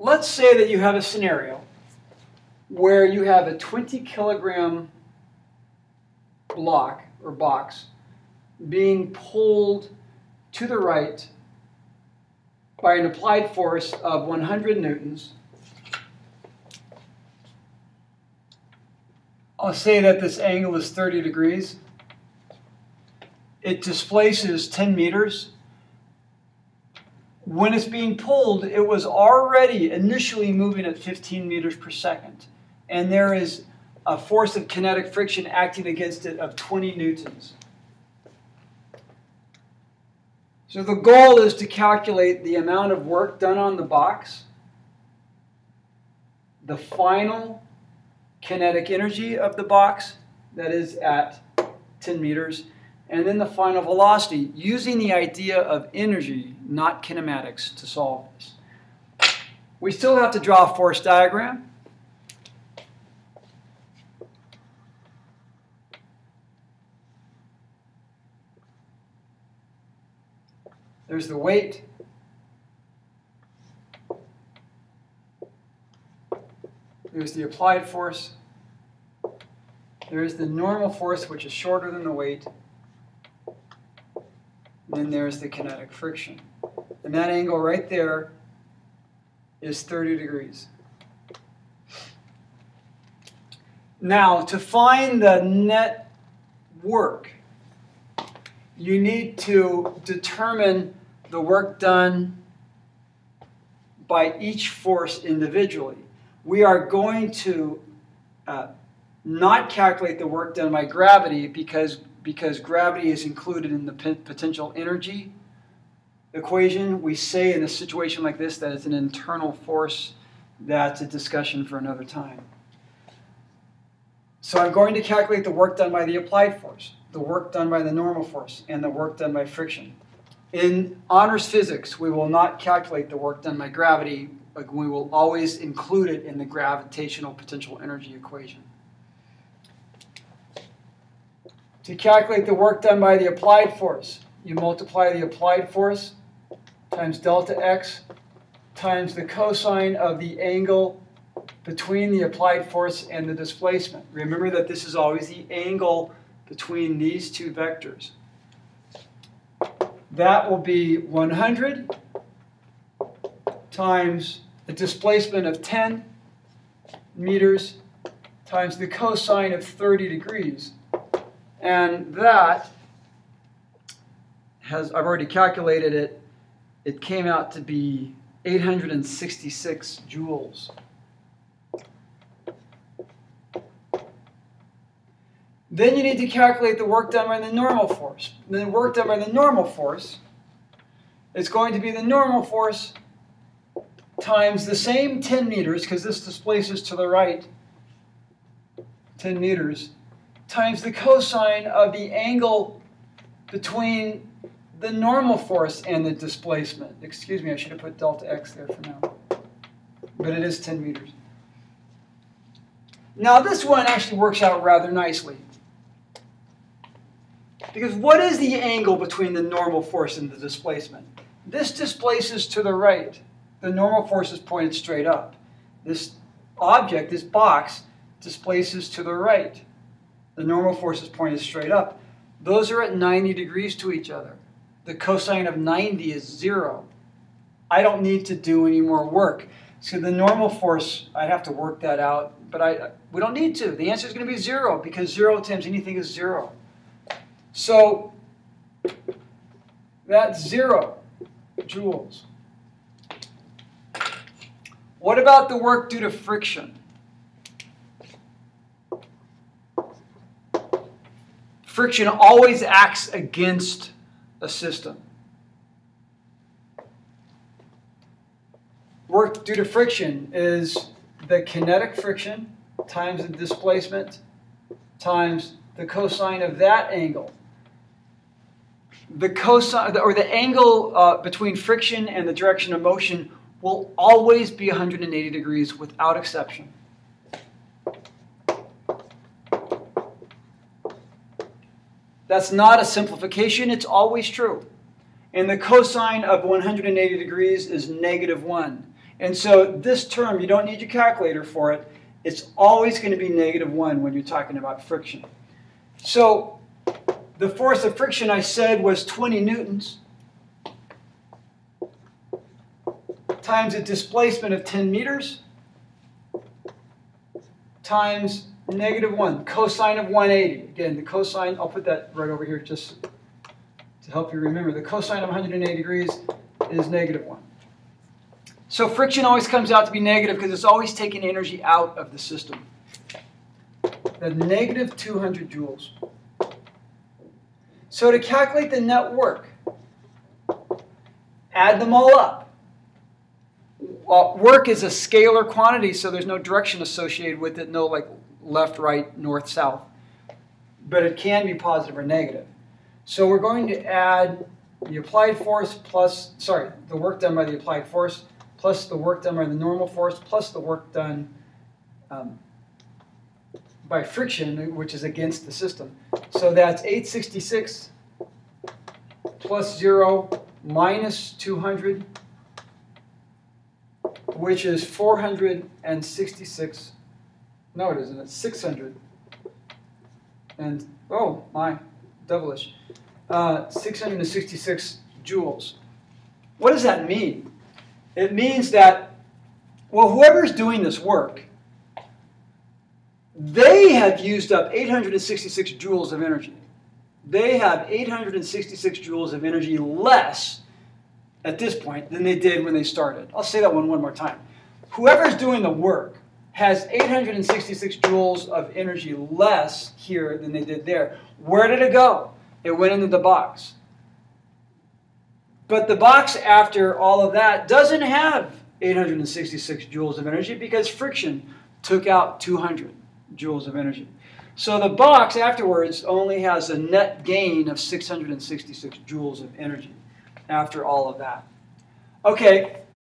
let's say that you have a scenario where you have a 20 kilogram block or box being pulled to the right by an applied force of 100 newtons. I'll say that this angle is 30 degrees. It displaces 10 meters. When it's being pulled, it was already initially moving at 15 meters per second. And there is a force of kinetic friction acting against it of 20 newtons. So the goal is to calculate the amount of work done on the box, the final kinetic energy of the box, that is at 10 meters, and then the final velocity, using the idea of energy, not kinematics, to solve this. We still have to draw a force diagram. There's the weight. There's the applied force. There's the normal force, which is shorter than the weight. And then there's the kinetic friction. And that angle right there is 30 degrees. Now, to find the net work, you need to determine the work done by each force individually. We are going to uh, not calculate the work done by gravity because, because gravity is included in the potential energy equation. We say in a situation like this that it's an internal force. That's a discussion for another time. So I'm going to calculate the work done by the applied force, the work done by the normal force, and the work done by friction. In honors physics, we will not calculate the work done by gravity, but we will always include it in the gravitational potential energy equation. To calculate the work done by the applied force, you multiply the applied force times delta x times the cosine of the angle between the applied force and the displacement. Remember that this is always the angle between these two vectors. That will be 100 times the displacement of 10 meters times the cosine of 30 degrees. And that has, I've already calculated it, it came out to be 866 joules. Then you need to calculate the work done by the normal force. The work done by the normal force is going to be the normal force times the same 10 meters, because this displaces to the right 10 meters, times the cosine of the angle between the normal force and the displacement. Excuse me, I should have put delta x there for now. But it is 10 meters. Now this one actually works out rather nicely. Because what is the angle between the normal force and the displacement? This displaces to the right. The normal force is pointed straight up. This object, this box, displaces to the right. The normal force is pointed straight up. Those are at 90 degrees to each other. The cosine of 90 is zero. I don't need to do any more work. So the normal force, I'd have to work that out, but I, we don't need to. The answer is going to be zero because zero times anything is zero. So that's zero joules. What about the work due to friction? Friction always acts against a system. Work due to friction is the kinetic friction times the displacement times the cosine of that angle the cosine or the angle uh, between friction and the direction of motion will always be 180 degrees without exception. That's not a simplification, it's always true. And the cosine of 180 degrees is negative 1. And so this term, you don't need your calculator for it. It's always going to be negative 1 when you're talking about friction. So the force of friction I said was 20 newtons times a displacement of 10 meters times negative 1, cosine of 180. Again, the cosine, I'll put that right over here just to help you remember. The cosine of 180 degrees is negative 1. So friction always comes out to be negative because it's always taking energy out of the system. The negative 200 joules. So to calculate the net work, add them all up. Well, work is a scalar quantity, so there's no direction associated with it, no like left, right, north, south. But it can be positive or negative. So we're going to add the applied force plus, sorry, the work done by the applied force plus the work done by the normal force, plus the work done um, by friction, which is against the system. So that's 866 plus 0 minus 200, which is 466. No, it isn't. It's 600. And, oh, my, devilish. Uh, 666 joules. What does that mean? It means that, well, whoever's doing this work, they have used up 866 joules of energy. They have 866 joules of energy less at this point than they did when they started. I'll say that one one more time. Whoever's doing the work has 866 joules of energy less here than they did there. Where did it go? It went into the box. But the box after all of that doesn't have 866 joules of energy because friction took out 200 joules of energy. So the box afterwards only has a net gain of 666 joules of energy after all of that. Okay,